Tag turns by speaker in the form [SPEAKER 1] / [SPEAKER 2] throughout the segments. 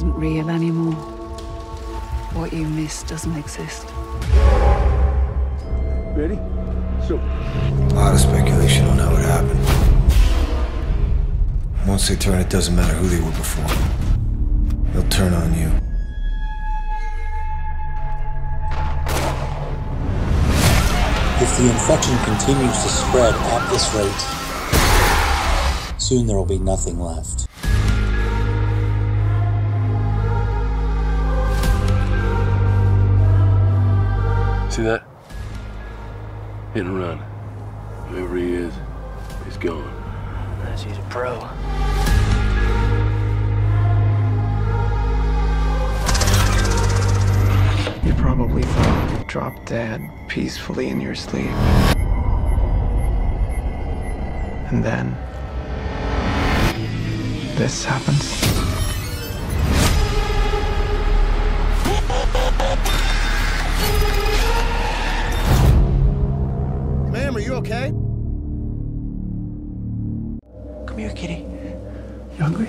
[SPEAKER 1] isn't real anymore. What you miss doesn't exist.
[SPEAKER 2] Ready? So.
[SPEAKER 3] A lot of speculation on how it happened. Once they turn, it doesn't matter who they were before. They'll turn on you.
[SPEAKER 4] If the infection continues to spread at this rate, soon there will be nothing left.
[SPEAKER 2] See that? Hit and run. Whoever he is, he's gone.
[SPEAKER 5] He's a pro.
[SPEAKER 6] You probably thought you'd drop dead peacefully in your sleep. And then. This happens.
[SPEAKER 7] Okay?
[SPEAKER 6] Come here, kitty. You hungry?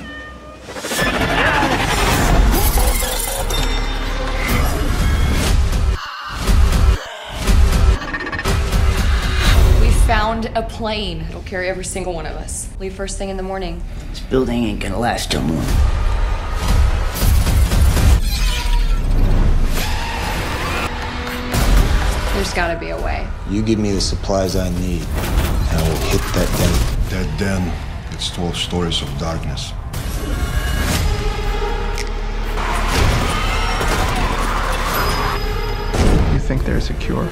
[SPEAKER 8] We found a plane. It'll carry every single one of us. Leave first thing in the morning.
[SPEAKER 5] This building ain't gonna last till morning.
[SPEAKER 8] There's gotta be a way.
[SPEAKER 3] You give me the supplies I need, and I will hit that den.
[SPEAKER 9] That den, it's told stories of darkness.
[SPEAKER 6] You think there's a cure?